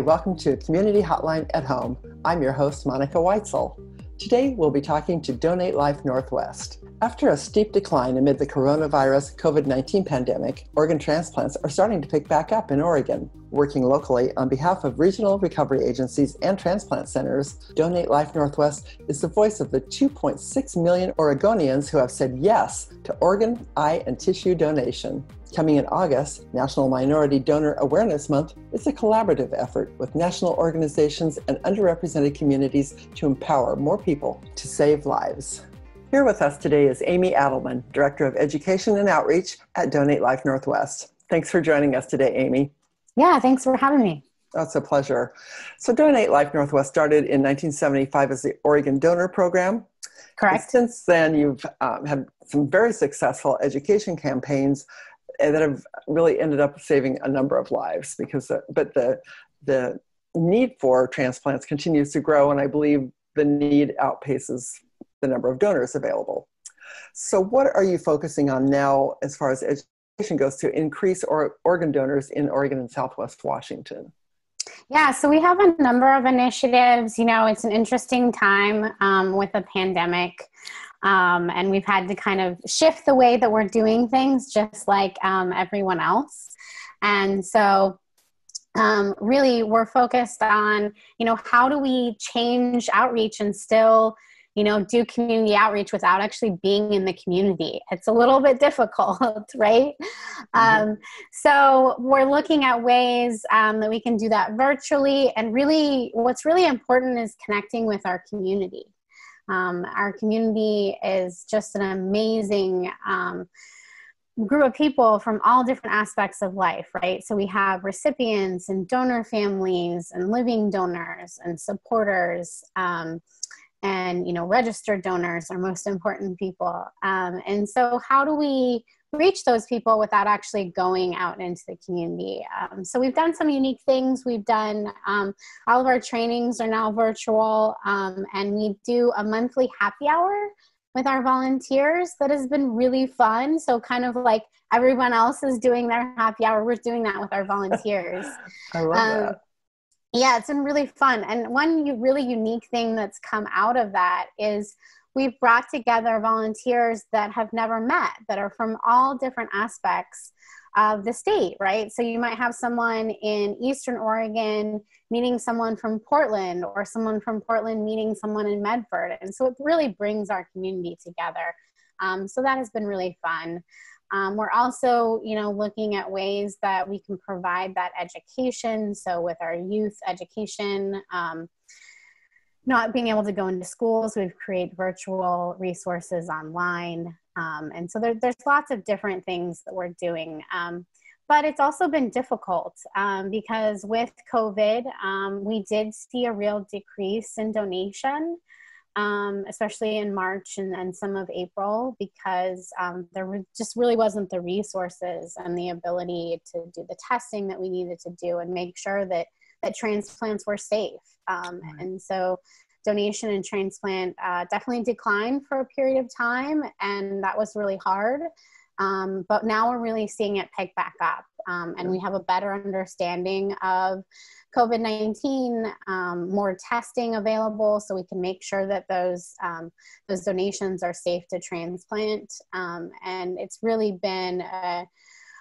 Welcome to Community Hotline at Home. I'm your host, Monica Weitzel. Today, we'll be talking to Donate Life Northwest. After a steep decline amid the coronavirus COVID 19 pandemic, organ transplants are starting to pick back up in Oregon. Working locally on behalf of regional recovery agencies and transplant centers, Donate Life Northwest is the voice of the 2.6 million Oregonians who have said yes to organ, eye, and tissue donation. Coming in August, National Minority Donor Awareness Month is a collaborative effort with national organizations and underrepresented communities to empower more people to save lives. Here with us today is Amy Adelmann, Director of Education and Outreach at Donate Life Northwest. Thanks for joining us today, Amy. Yeah, thanks for having me. That's a pleasure. So, Donate Life Northwest started in 1975 as the Oregon Donor Program. Correct. And since then, you've um, had some very successful education campaigns that have really ended up saving a number of lives because the, but the the need for transplants continues to grow and i believe the need outpaces the number of donors available so what are you focusing on now as far as education goes to increase or, organ donors in oregon and southwest washington yeah, so we have a number of initiatives. You know, it's an interesting time um, with a pandemic. Um, and we've had to kind of shift the way that we're doing things, just like um, everyone else. And so, um, really, we're focused on, you know, how do we change outreach and still, you know, do community outreach without actually being in the community? It's a little bit difficult, right? Mm-hmm. Um, so, we're looking at ways um, that we can do that virtually. And really, what's really important is connecting with our community. Um, our community is just an amazing um, group of people from all different aspects of life, right? So we have recipients and donor families and living donors and supporters. Um, and you know registered donors are most important people um, and so how do we reach those people without actually going out into the community. Um, so we've done some unique things. We've done um, all of our trainings are now virtual, um, and we do a monthly happy hour with our volunteers that has been really fun. So kind of like everyone else is doing their happy hour, we're doing that with our volunteers. I love um, that. Yeah, it's been really fun. And one really unique thing that's come out of that is we've brought together volunteers that have never met, that are from all different aspects of the state, right? So you might have someone in Eastern Oregon meeting someone from Portland, or someone from Portland meeting someone in Medford. And so it really brings our community together. Um, so that has been really fun. Um, we're also, you know, looking at ways that we can provide that education. So with our youth education, um, not being able to go into schools, we've created virtual resources online. Um, and so there, there's lots of different things that we're doing. Um, but it's also been difficult um, because with COVID, um, we did see a real decrease in donation, um, especially in March and, and some of April, because um, there just really wasn't the resources and the ability to do the testing that we needed to do and make sure that that transplants were safe. Um, right. And so donation and transplant uh, definitely declined for a period of time, and that was really hard. Um, but now we're really seeing it pick back up, um, and we have a better understanding of COVID 19, um, more testing available so we can make sure that those, um, those donations are safe to transplant. Um, and it's really been a,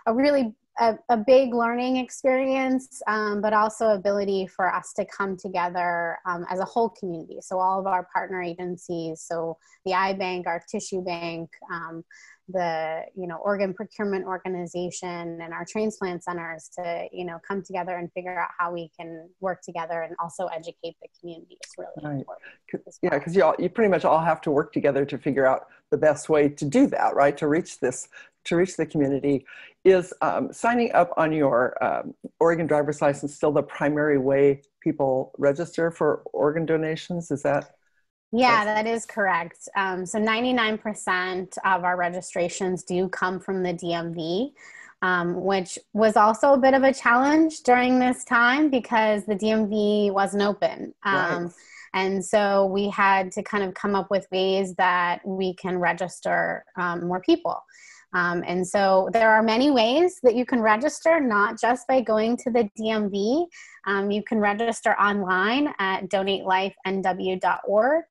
a really a, a big learning experience, um, but also ability for us to come together um, as a whole community. So all of our partner agencies, so the eye bank, our tissue bank, um, the you know organ procurement organization and our transplant centers to you know come together and figure out how we can work together and also educate the community is really right. important well. yeah because you all you pretty much all have to work together to figure out the best way to do that right to reach this to reach the community. Is um, signing up on your um, Oregon driver's license still the primary way people register for organ donations? Is that? Yeah, that is correct. Um, so 99% of our registrations do come from the DMV. Um, which was also a bit of a challenge during this time because the DMV wasn't open. Um, right. And so we had to kind of come up with ways that we can register um, more people. Um, and so there are many ways that you can register, not just by going to the DMV. Um, you can register online at donatelifenw.org.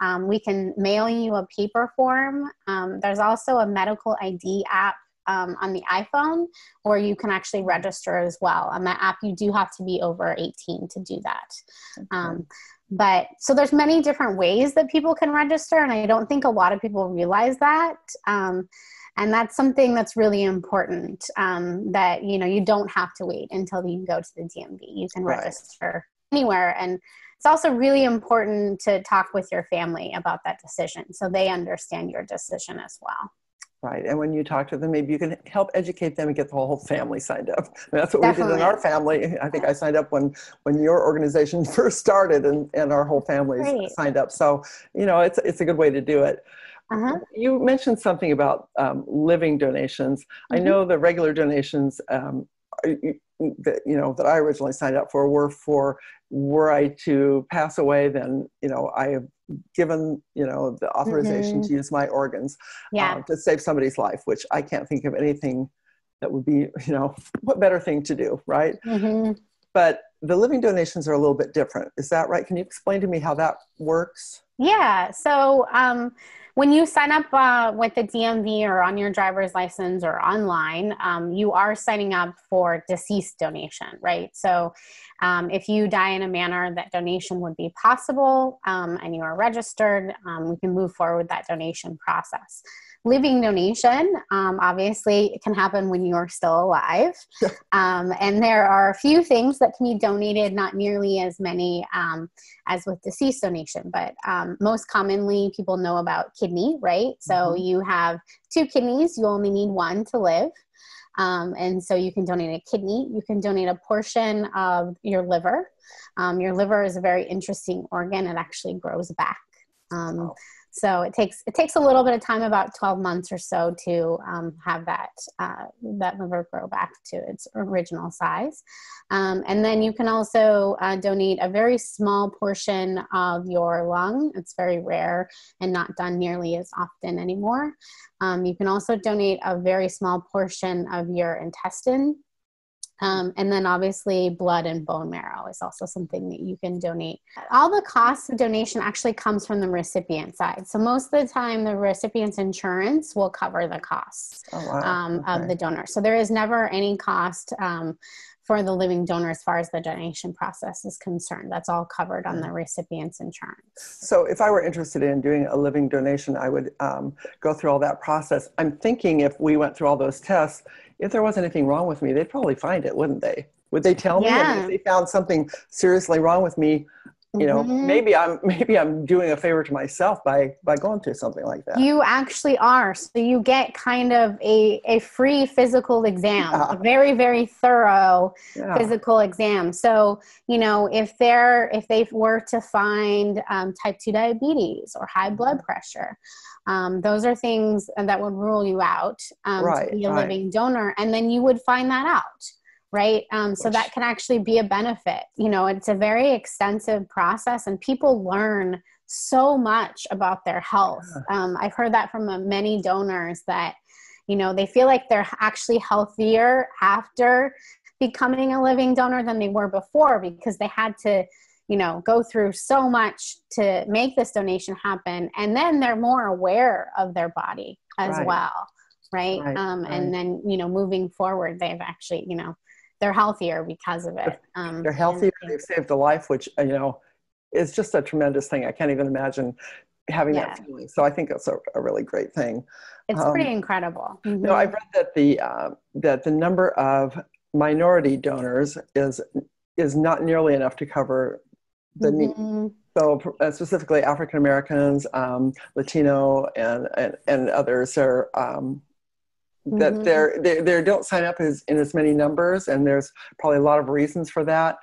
Um, we can mail you a paper form. Um, there's also a medical ID app um, on the iPhone, or you can actually register as well. On that app, you do have to be over 18 to do that. Okay. Um, but so there's many different ways that people can register, and I don't think a lot of people realize that. Um, and that's something that's really important. Um, that you know you don't have to wait until you go to the DMV. You can right. register anywhere, and it's also really important to talk with your family about that decision so they understand your decision as well. Right. And when you talk to them, maybe you can help educate them and get the whole family signed up. that's what Definitely. we did in our family. I think I signed up when, when your organization first started and, and our whole family signed up. So, you know, it's, it's a good way to do it. Uh-huh. You mentioned something about um, living donations. Mm-hmm. I know the regular donations um, that you know that I originally signed up for were for were I to pass away, then you know I have given you know the authorization mm-hmm. to use my organs yeah. uh, to save somebody's life, which I can't think of anything that would be you know what better thing to do, right? Mm-hmm. But the living donations are a little bit different. Is that right? Can you explain to me how that works? Yeah. So. Um, when you sign up uh, with the DMV or on your driver's license or online, um, you are signing up for deceased donation, right? So um, if you die in a manner that donation would be possible um, and you are registered, um, we can move forward with that donation process living donation um, obviously it can happen when you're still alive. Um, and there are a few things that can be donated not nearly as many um, as with deceased donation but um, most commonly people know about kidney right? So mm-hmm. you have two kidneys you only need one to live. Um, and so you can donate a kidney you can donate a portion of your liver. Um, your liver is a very interesting organ it actually grows back. Oh so it takes it takes a little bit of time about 12 months or so to um, have that uh, that liver grow back to its original size. Um, and then you can also uh, donate a very small portion of your lung. It's very rare and not done nearly as often anymore. Um, you can also donate a very small portion of your intestine um, and then obviously blood and bone marrow is also something that you can donate. All the costs of donation actually comes from the recipient side. So most of the time the recipient's insurance will cover the costs oh, wow. um, okay. of the donor. So there is never any cost um, for the living donor as far as the donation process is concerned. That's all covered on the recipient's insurance. So, if I were interested in doing a living donation, I would um, go through all that process. I'm thinking if we went through all those tests, if there was anything wrong with me, they'd probably find it, wouldn't they? Would they tell me? Yeah. if they found something seriously wrong with me, you know mm-hmm. maybe i'm maybe i'm doing a favor to myself by by going through something like that you actually are so you get kind of a a free physical exam yeah. a very very thorough yeah. physical exam so you know if they're if they were to find um, type 2 diabetes or high blood pressure um, those are things that would rule you out um, right, to be a right. living donor and then you would find that out right? Um, so that can actually be a benefit. You know, it's a very extensive process, and people learn so much about their health. Um, I've heard that from uh, many donors that, you know, they feel like they're actually healthier after becoming a living donor than they were before because they had to you know go through so much to make this donation happen and then they're more aware of their body as right. well right, right. Um, right. and then you know moving forward they've actually you know they're healthier because of it. Um, they're healthier. And, they've saved a life, which uh, you know is just a tremendous thing. I can't even imagine having yeah. that feeling. So I think it's a, a really great thing. It's um, pretty incredible. Mm-hmm. You know, I've read that the uh, that the number of minority donors is is not nearly enough to cover the mm-hmm. need. So uh, specifically African Americans, um, Latino, and, and and others are um, that mm-hmm. they're, they, they don't sign up as, in as many numbers and there's probably a lot of reasons for that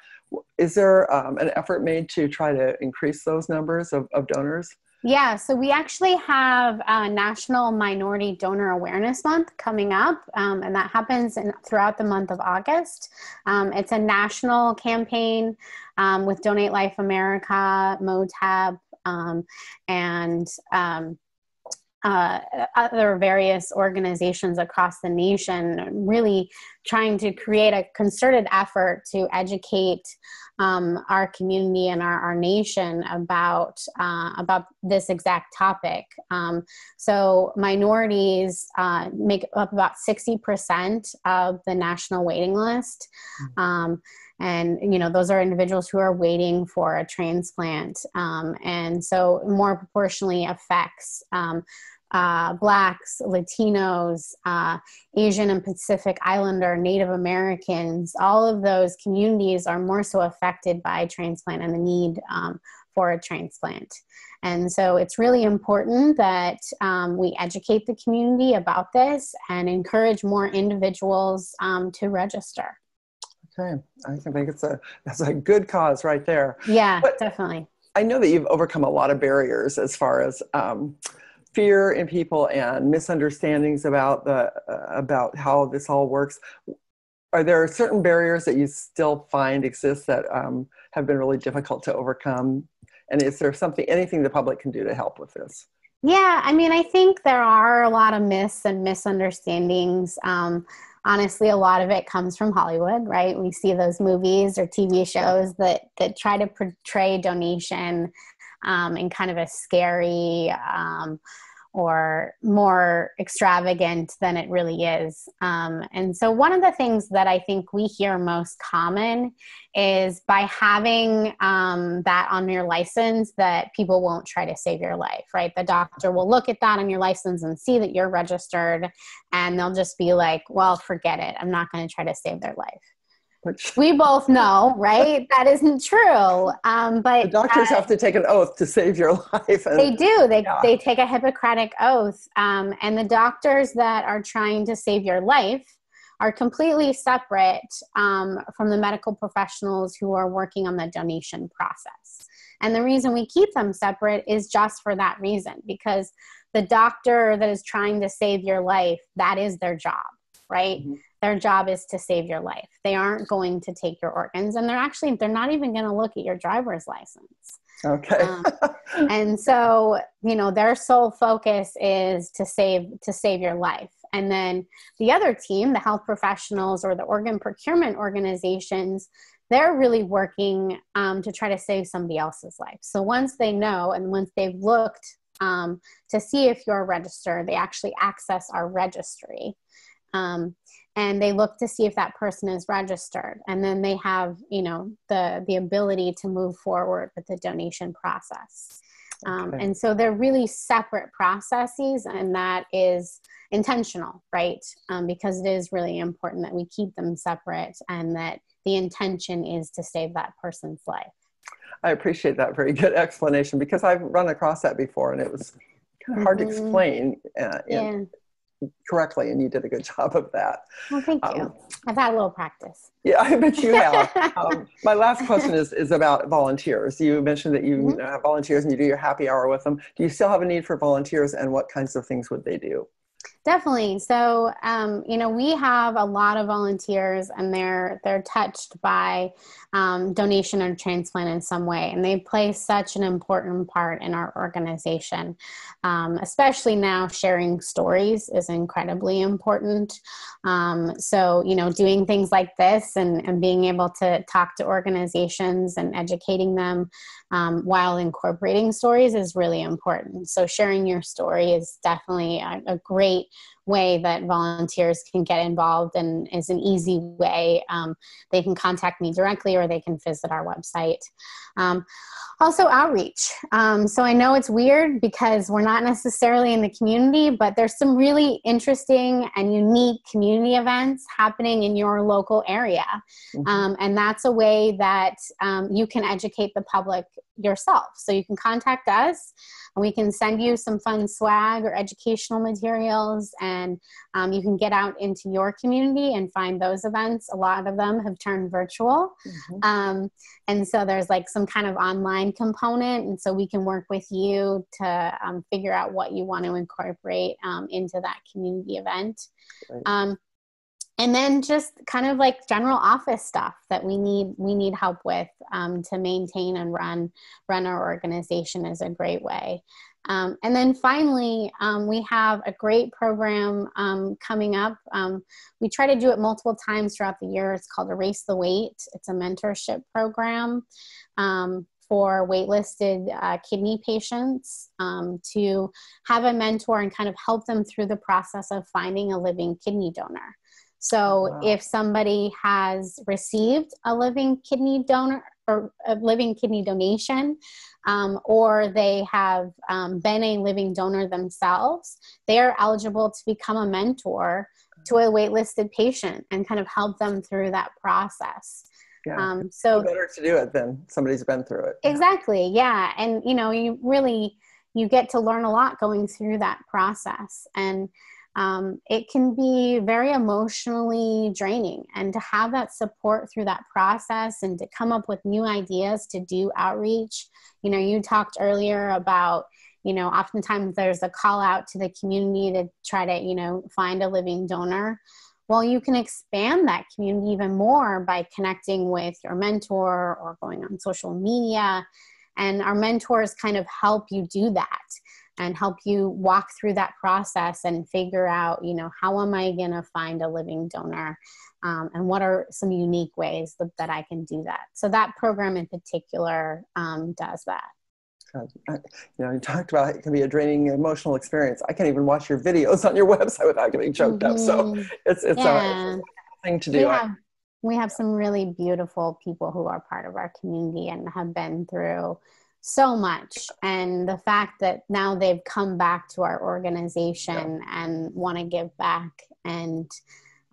is there um, an effort made to try to increase those numbers of, of donors Yeah, so we actually have a National Minority Donor Awareness Month coming up, um, and that happens in, throughout the month of August. Um, it's a national campaign um, with Donate Life America, MOTTEP, um, and um, uh, other various organizations across the nation, really trying to create a concerted effort to educate um, our community and our, our nation about uh, about this exact topic. Um, so minorities uh, make up about sixty percent of the national waiting list. Mm-hmm. Um, and you know those are individuals who are waiting for a transplant um, and so more proportionally affects um, uh, blacks latinos uh, asian and pacific islander native americans all of those communities are more so affected by transplant and the need um, for a transplant. And so it's really important that um, we educate the community about this and encourage more individuals um, to register Okay, I think it's a that's a good cause right there. Yeah, but definitely. I know that you've overcome a lot of barriers as far as um, fear in people and misunderstandings about the uh, about how this all works. Are there certain barriers that you still find exist that um, have been really difficult to overcome? And is there something, anything the public can do to help with this? Yeah, I mean, I think there are a lot of myths and misunderstandings. Um, honestly a lot of it comes from hollywood right? We see those movies or tv shows that that try to portray donation um, in kind of a scary um, or more extravagant than it really is. Um, and so, one of the things that I think we hear most common is by having um, that on your license, that people won't try to save your life, right? The doctor will look at that on your license and see that you're registered, and they'll just be like, well, forget it. I'm not going to try to save their life. Which we both know, right? that isn't true. Um, but the doctors uh, have to take an oath to save your life. And, they do. They yeah. they take a Hippocratic oath, um, and the doctors that are trying to save your life are completely separate um, from the medical professionals who are working on the donation process. And the reason we keep them separate is just for that reason, because the doctor that is trying to save your life, that is their job, right? Mm-hmm their job is to save your life. They aren't going to take your organs and they're actually they're not even going to look at your driver's license. Okay. Um, and so you know their sole focus is to save to save your life. And then the other team the health professionals or the organ procurement organizations they're really working um, to try to save somebody else's life. So once they know and once they've looked um, to see if you're registered they actually access our registry. Um, and they look to see if that person is registered. And then they have you know the the ability to move forward with the donation process. Um, and so they're really separate processes and that is intentional right? Um, because it is really important that we keep them separate and that the intention is to save that person's life. I appreciate that very good explanation because i've run across that before and it was kind of hard mm-hmm. to explain uh, in, yeah correctly, and you did a good job of that. Well, thank you. Um, I've had a little practice. Yeah, I bet you have. um, my last question is, is about volunteers. You mentioned that you mm-hmm. have volunteers and you do your happy hour with them. Do you still have a need for volunteers, and what kinds of things would they do? Definitely. So, um, you know, we have a lot of volunteers, and they're they're touched by um, donation or transplant in some way, and they play such an important part in our organization. Um, especially now, sharing stories is incredibly important. Um, so, you know, doing things like this and, and being able to talk to organizations and educating them um, while incorporating stories is really important. So, sharing your story is definitely a, a great way that volunteers can get involved and is an easy way. Um, they can contact me directly or they can visit our website. Um, also, outreach. Um, so I know it's weird because we're not necessarily in the community, but there's some really interesting and unique community events happening in your local area. Mm-hmm. Um, and that's a way that um, you can educate the public yourself. So you can contact us and we can send you some fun swag or educational materials and um, you can get out into your community and find those events. A lot of them have turned virtual. Mm-hmm. Um, and so there's like some kind of online component. And so we can work with you to um, figure out what you want to incorporate um, into that community event. Right. And then just kind of like general office stuff that we need we need help with um, to maintain and run run our organization is a great way. Um, and then finally um, we have a great program um, coming up. Um, we try to do it multiple times throughout the year. It's called erase the wait it's a mentorship program um, for waitlisted uh, kidney patients um, to have a mentor and kind of help them through the process of finding a living kidney donor. So wow. if somebody has received a living kidney donor or a living kidney donation, um, or they have um, been a living donor themselves, they are eligible to become a mentor to a waitlisted patient and kind of help them through that process. Yeah. Um, so better to do it than somebody's been through it. Exactly. Yeah. And you know, you really you get to learn a lot going through that process. And um, it can be very emotionally draining. And to have that support through that process and to come up with new ideas to do outreach you know you talked earlier about you know oftentimes there's a call out to the community to try to you know find a living donor. Well you can expand that community even more by connecting with your mentor or going on social media. And our mentors kind of help you do that and help you walk through that process and figure out, you know, how am I going to find a living donor? Um, and what are some unique ways that, that, I can do that? So that program in particular um, does that. You know, you talked about it can be a draining emotional experience. I can't even watch your videos on your website without getting choked mm-hmm. up. So mm-hmm. it's it's, yeah. a, it's, a, thing to do. We have, we have some really beautiful people who are part of our community and have been through so much and the fact that now they've come back to our organization yeah. and want to give back and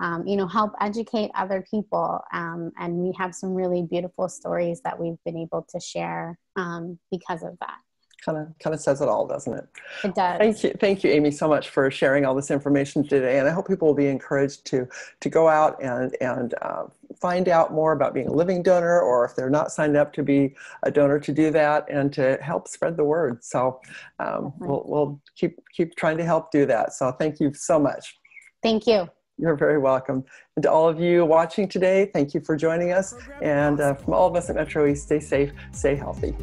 um, you know help educate other people um, and we have some really beautiful stories that we've been able to share um, because of that kind of kind of says it all doesn't it? It does. Thank you thank you amy so much for sharing all this information today and i hope people will be encouraged to to go out and and uh, find out more about being a living donor or if they're not signed up to be a donor to do that and to help spread the word. So um, we'll, we'll keep keep trying to help do that. So thank you so much. Thank you. You're very welcome. And to all of you watching today, thank you for joining us. And uh, from all of us at Metro East, stay safe, stay healthy.